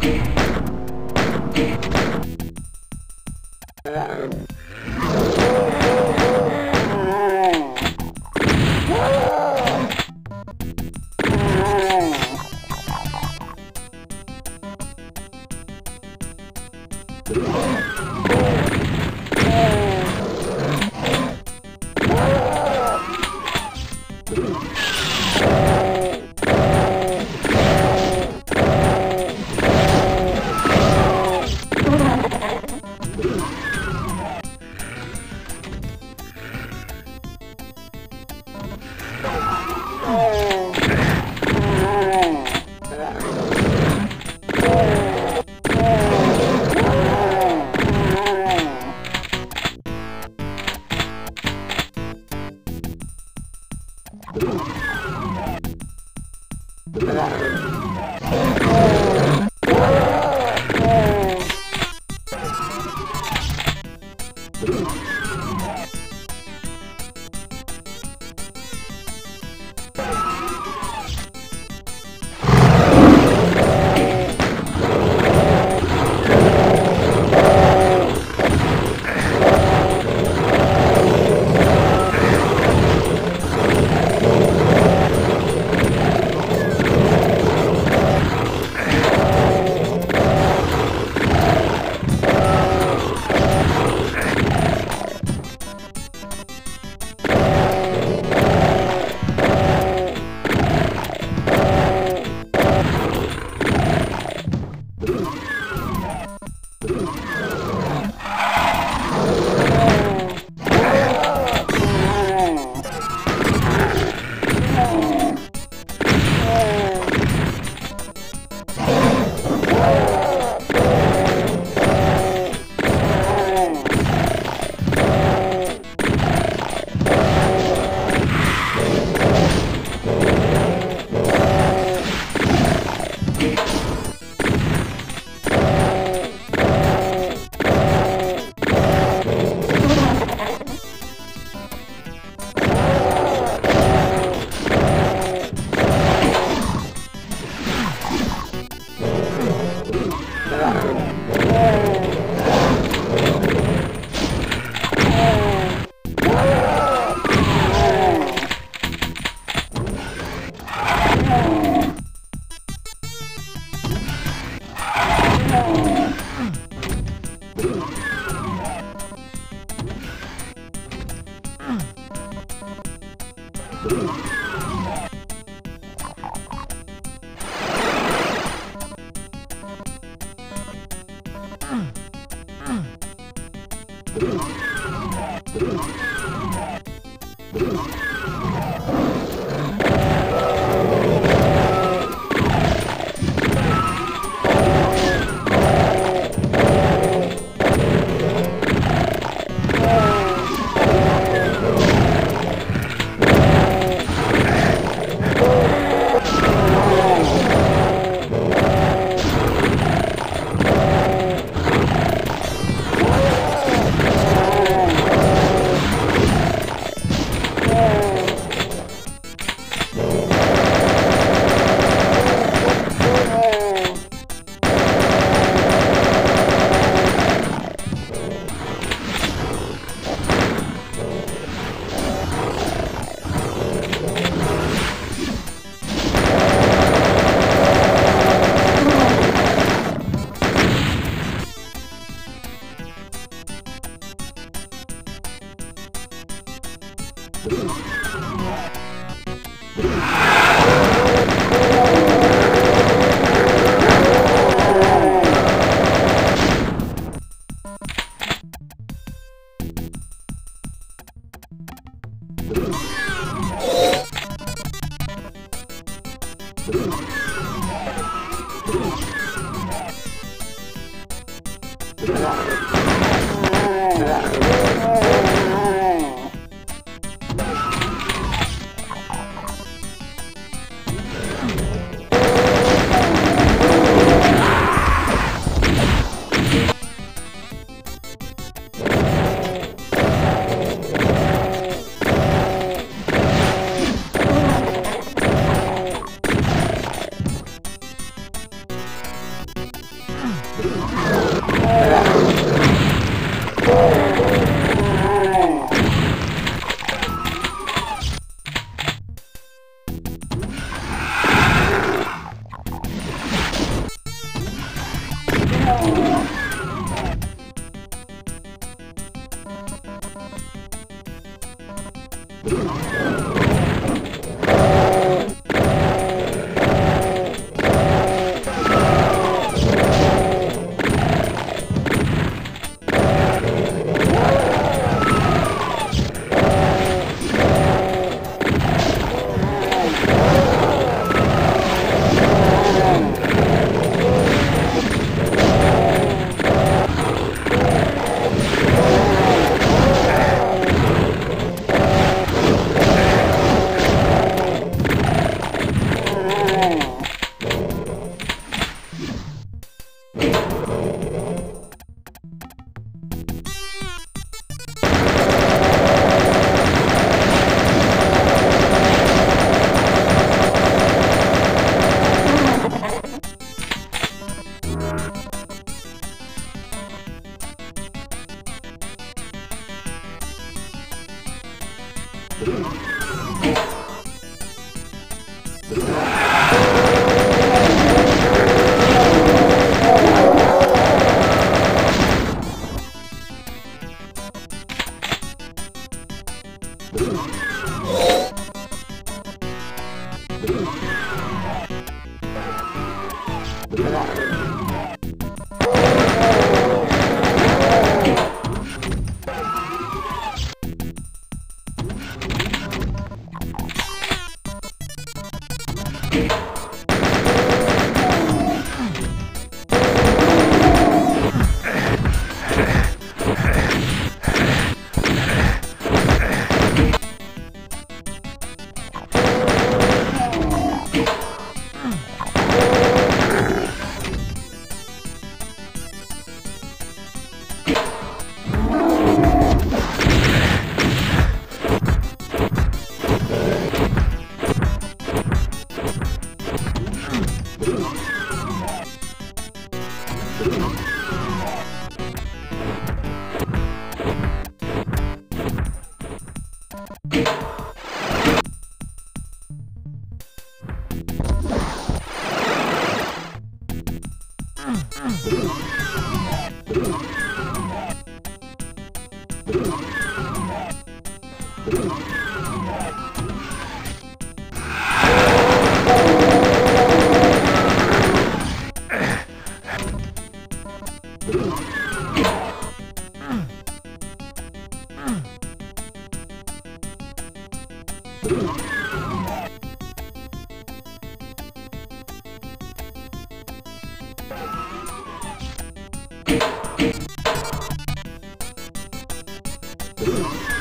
Yeah. あ! Yeah.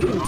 Let's go.